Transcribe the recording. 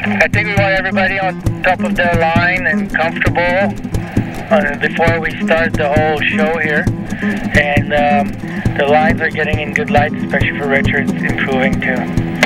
I think we want everybody on top of their line and comfortable uh, before we start the whole show here. And um, the lines are getting in good light, especially for Richard's improving too.